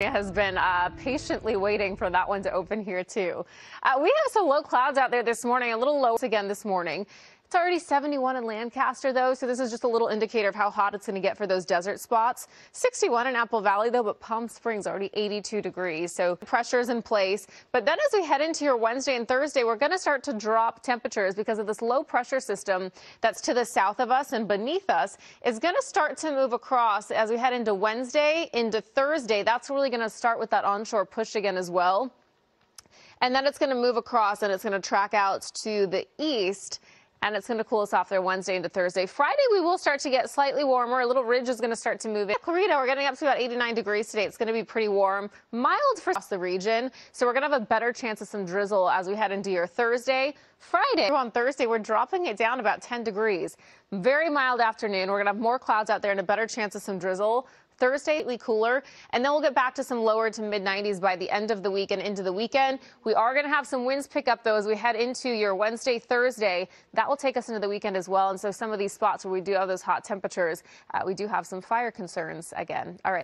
has been uh, patiently waiting for that one to open here too. Uh, we have some low clouds out there this morning, a little low again this morning. It's already 71 in Lancaster, though, so this is just a little indicator of how hot it's going to get for those desert spots. 61 in Apple Valley, though, but Palm Springs already 82 degrees, so pressure is in place. But then as we head into your Wednesday and Thursday, we're going to start to drop temperatures because of this low pressure system that's to the south of us and beneath us is going to start to move across as we head into Wednesday, into Thursday. That's really going to start with that onshore push again as well. And then it's going to move across and it's going to track out to the east and it's going to cool us off there Wednesday into Thursday. Friday, we will start to get slightly warmer. A little ridge is going to start to move in. Clarita, we're getting up to about 89 degrees today. It's going to be pretty warm, mild for the region. So we're going to have a better chance of some drizzle as we head into your Thursday. Friday, on Thursday, we're dropping it down about 10 degrees. Very mild afternoon. We're going to have more clouds out there and a better chance of some drizzle. Thursday, cooler, and then we'll get back to some lower to mid 90s by the end of the week and into the weekend. We are going to have some winds pick up, though, as we head into your Wednesday, Thursday. That will take us into the weekend as well. And so some of these spots where we do have those hot temperatures, uh, we do have some fire concerns again. All right.